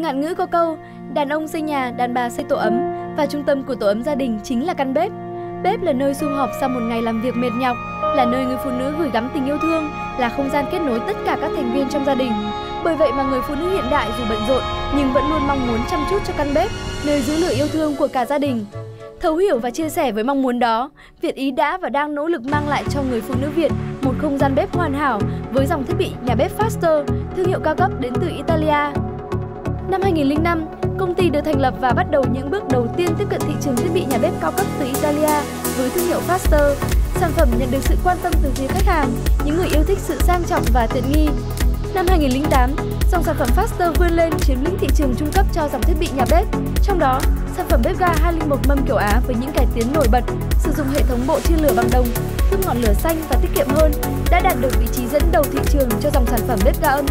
Ngạn ngữ có câu, đàn ông xây nhà, đàn bà xây tổ ấm và trung tâm của tổ ấm gia đình chính là căn bếp. Bếp là nơi sum họp sau một ngày làm việc mệt nhọc, là nơi người phụ nữ gửi gắm tình yêu thương, là không gian kết nối tất cả các thành viên trong gia đình. Bởi vậy mà người phụ nữ hiện đại dù bận rộn nhưng vẫn luôn mong muốn chăm chút cho căn bếp, nơi giữ lửa yêu thương của cả gia đình. Thấu hiểu và chia sẻ với mong muốn đó, Việt Ý đã và đang nỗ lực mang lại cho người phụ nữ Việt một không gian bếp hoàn hảo với dòng thiết bị nhà bếp Faster, thương hiệu cao cấp đến từ Italia. Năm 2005, công ty được thành lập và bắt đầu những bước đầu tiên tiếp cận thị trường thiết bị nhà bếp cao cấp từ Italia với thương hiệu Faster. Sản phẩm nhận được sự quan tâm từ phía khách hàng, những người yêu thích sự sang trọng và tiện nghi. Năm 2008, dòng sản phẩm Faster vươn lên chiếm lĩnh thị trường trung cấp cho dòng thiết bị nhà bếp. Trong đó, sản phẩm bếp ga 201 mâm kiểu Á với những cải tiến nổi bật, sử dụng hệ thống bộ chia lửa bằng đồng, giúp ngọn lửa xanh và tiết kiệm hơn, đã đạt được vị trí dẫn đầu thị trường cho dòng sản phẩm bếp ga âm.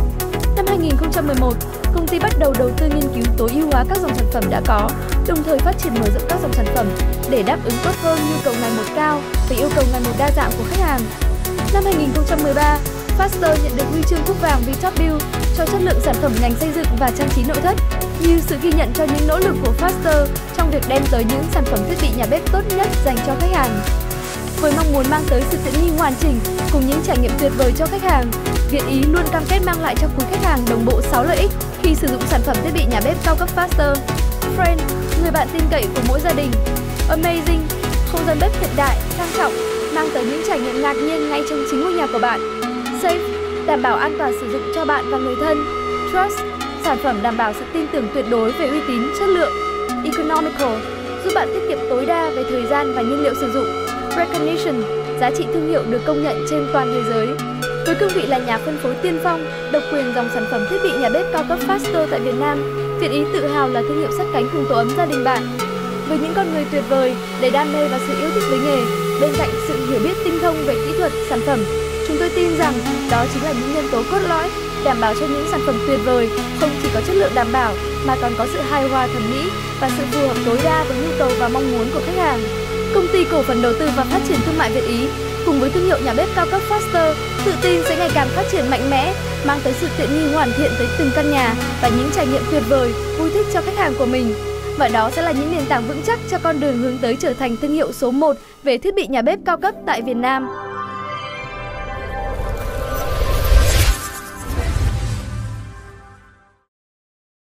Năm 2011, công ty bắt đầu đầu tư nghiên cứu tối ưu hóa các dòng sản phẩm đã có, đồng thời phát triển mở rộng các dòng sản phẩm để đáp ứng tốt hơn nhu cầu ngày một cao và yêu cầu ngày một đa dạng của khách hàng. Năm 2013, Faster nhận được huy chương cúp vàng vì Top Build cho chất lượng sản phẩm ngành xây dựng và trang trí nội thất, như sự ghi nhận cho những nỗ lực của Faster trong việc đem tới những sản phẩm thiết bị nhà bếp tốt nhất dành cho khách hàng. Với mong muốn mang tới sự tiện nghi hoàn chỉnh cùng những trải nghiệm tuyệt vời cho khách hàng, Việt Ý luôn cam kết mang lại cho quý khách hàng đồng bộ 6 lợi ích khi sử dụng sản phẩm thiết bị nhà bếp cao cấp Faster. Friend, người bạn tin cậy của mỗi gia đình. Amazing, không gian bếp hiện đại, sang trọng, mang tới những trải nghiệm ngạc nhiên ngay trong chính ngôi nhà của bạn. Safe, đảm bảo an toàn sử dụng cho bạn và người thân. Trust, sản phẩm đảm bảo sự tin tưởng tuyệt đối về uy tín, chất lượng. Economical, giúp bạn tiết kiệm tối đa về thời gian và nhiên liệu sử dụng. Recognition, giá trị thương hiệu được công nhận trên toàn thế giới. Với cương vị là nhà phân phối tiên phong, độc quyền dòng sản phẩm thiết bị nhà bếp cao cấp Faster tại Việt Nam, Việt Ý tự hào là thương hiệu sát cánh cùng tổ ấm gia đình bạn. Với những con người tuyệt vời, đầy đam mê và sự yêu thích với nghề, bên cạnh sự hiểu biết tinh thông về kỹ thuật, sản phẩm, chúng tôi tin rằng đó chính là những nhân tố cốt lõi đảm bảo cho những sản phẩm tuyệt vời không chỉ có chất lượng đảm bảo mà còn có sự hài hòa thẩm mỹ và sự phù hợp tối đa với nhu cầu và mong muốn của khách hàng. Công ty cổ phần đầu tư và phát triển thương mại Việt Ý cùng với thương hiệu nhà bếp cao cấp Faster tự tin sẽ ngày càng phát triển mạnh mẽ, mang tới sự tiện nghi hoàn thiện tới từng căn nhà và những trải nghiệm tuyệt vời, vui thích cho khách hàng của mình. Và đó sẽ là những nền tảng vững chắc cho con đường hướng tới trở thành thương hiệu số 1 về thiết bị nhà bếp cao cấp tại Việt Nam.